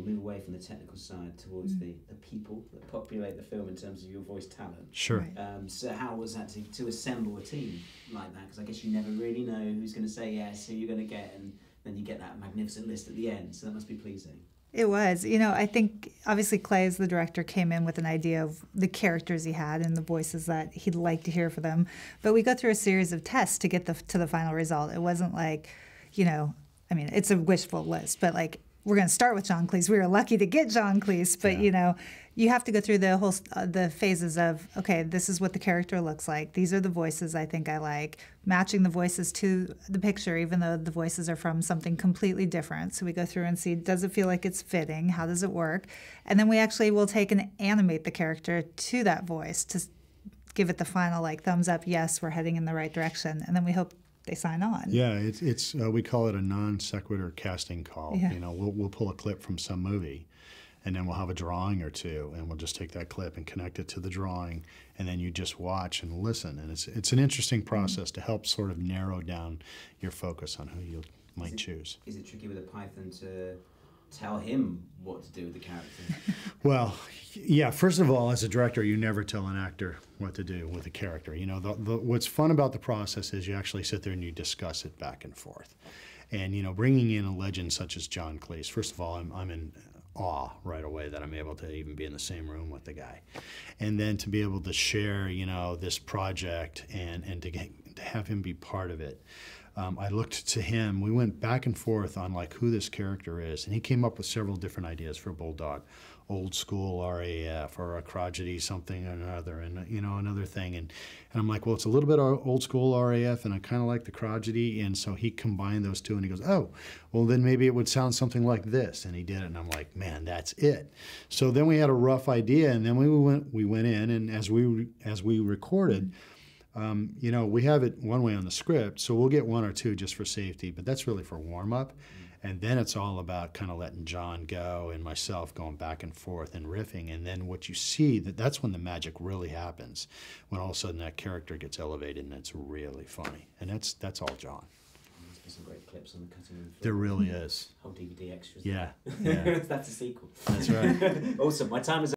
we'll move away from the technical side towards the, the people that populate the film in terms of your voice talent. Sure. Right. Um, so how was that to, to assemble a team like that? Because I guess you never really know who's going to say yes, who you're going to get, and then you get that magnificent list at the end. So that must be pleasing. It was. You know, I think obviously Klay, as the director, came in with an idea of the characters he had and the voices that he'd like to hear for them. But we go through a series of tests to get the, to the final result. It wasn't like, you know, I mean, it's a wishful list, but like we're going to start with John Cleese. We were lucky to get John Cleese, but Yeah. you know, you have to go through the whole uh, the phases of okay, this is what the character looks like. These are the voices I think I like. Matching the voices to the picture, even though the voices are from something completely different. So we go through and see does it feel like it's fitting? How does it work? And then we actually will take and animate the character to that voice to give it the final like thumbs up. Yes, we're heading in the right direction. And then we hope they sign on. Yeah, it's it's uh, we call it a non sequitur casting call. Yeah. You know, we'll we'll pull a clip from some movie, and then we'll have a drawing or two, and we'll just take that clip and connect it to the drawing, and then you just watch and listen, and it's it's an interesting process to help sort of narrow down your focus on who you might choose. Is it tricky with a Python to tell him what to do with the character? Well, yeah. First of all, as a director, you never tell an actor what to do with a character. You know, the, the, what's fun about the process is you actually sit there and you discuss it back and forth. And you know, bringing in a legend such as John Cleese. First of all, I'm, I'm in awe right away that I'm able to even be in the same room with the guy, and then to be able to share, you know, this project and and to get, to have him be part of it. Um, I looked to him. We went back and forth on like who this character is, and he came up with several different ideas for a Bulldog, old school RAF or a crotchety something or another, and you know another thing. And and I'm like, well, it's a little bit old school RAF, and I kind of like the crotchety. And so he combined those two, and he goes, oh, well then maybe it would sound something like this, and he did it. And I'm like, man, that's it. So then we had a rough idea, and then we went we went in, and as we as we recorded um, you know, we have it one way on the script, so we'll get one or two just for safety, but that's really for warm up. And then it's all about kind of letting John go and myself going back and forth and riffing. And then what you see, that that's when the magic really happens, when all of a sudden that character gets elevated and it's really funny. And that's that's all John. Some great clips on the cutting room. There really is. Whole DVD extras. Yeah, yeah. That's a sequel. That's right. awesome. My time is